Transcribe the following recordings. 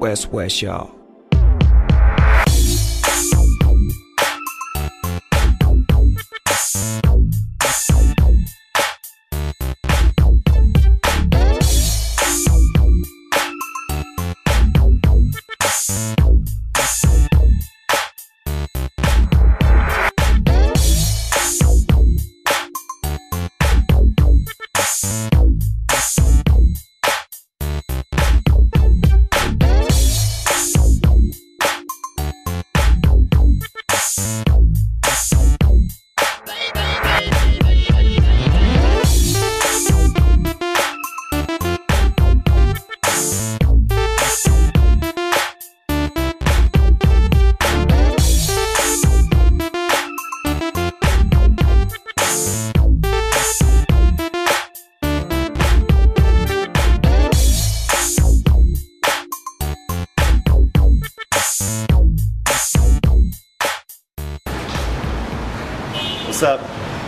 West West, y'all. What's up?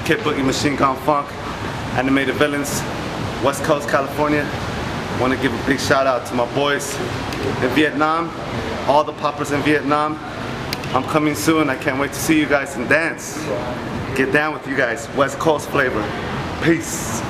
Kid Boogie Machine Gone Funk, Animated Villains, West Coast, California. Want to give a big shout out to my boys in Vietnam, all the poppers in Vietnam. I'm coming soon. I can't wait to see you guys and dance. Get down with you guys. West Coast flavor. Peace.